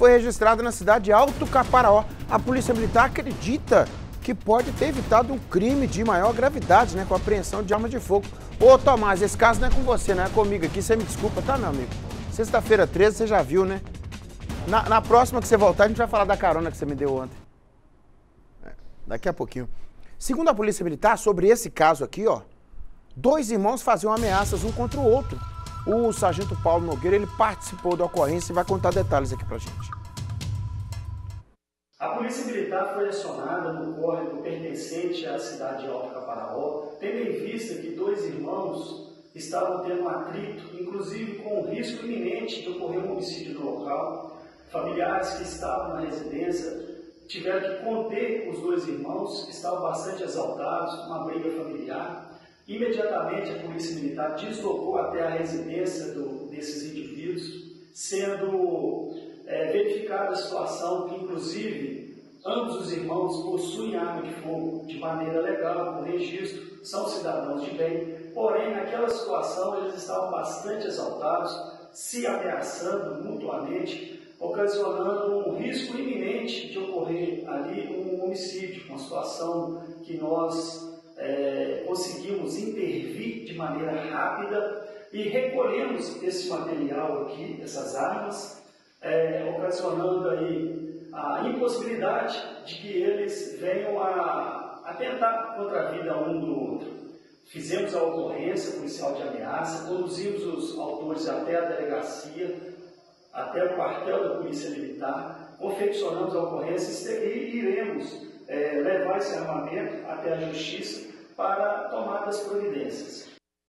foi registrada na cidade de Alto Caparaó. A Polícia Militar acredita que pode ter evitado um crime de maior gravidade, né, com apreensão de arma de fogo. Ô, Tomás, esse caso não é com você, não é comigo aqui, você me desculpa, tá, meu amigo? Sexta-feira 13, você já viu, né? Na, na, próxima que você voltar, a gente vai falar da carona que você me deu ontem. É, daqui a pouquinho. Segundo a Polícia Militar, sobre esse caso aqui, ó, dois irmãos faziam ameaças um contra o outro. O sargento Paulo Nogueira, ele participou da ocorrência e vai contar detalhes aqui pra gente. A Polícia Militar foi acionada no córrego pertencente à cidade de Alto Caparaó, tendo em vista que dois irmãos estavam tendo um atrito, inclusive com o risco iminente de ocorrer um homicídio no local. Familiares que estavam na residência tiveram que conter os dois irmãos, que estavam bastante exaltados, uma briga familiar. Imediatamente a Polícia Militar deslocou até a residência do, desses indivíduos, sendo é, verificada a situação que, inclusive, ambos os irmãos possuem arma de fogo de maneira legal, com registro, são cidadãos de bem, porém, naquela situação, eles estavam bastante exaltados, se ameaçando mutuamente, ocasionando um risco iminente de ocorrer ali um homicídio, uma situação que nós é, conseguimos maneira rápida e recolhemos esse material aqui, essas armas, é, ocasionando aí a impossibilidade de que eles venham a atentar contra a vida um do outro. Fizemos a ocorrência policial de ameaça, conduzimos os autores até a delegacia, até o quartel da Polícia Militar, confeccionamos a ocorrência e iremos é, levar esse armamento até a Justiça para tomar das providências.